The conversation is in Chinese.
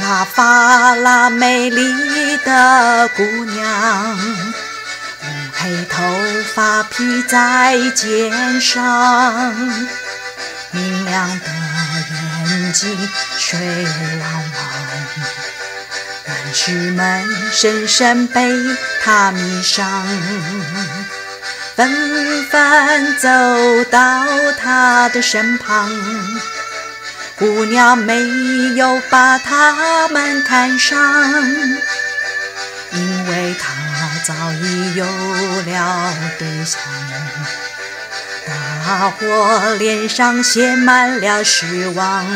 那法拉美丽的姑娘，乌黑头发披在肩上，明亮的眼睛水汪汪，男士们深深被她迷上，纷纷走到她的身旁。姑娘没有把他们看上，因为他早已有了对象。大伙脸上写满了失望。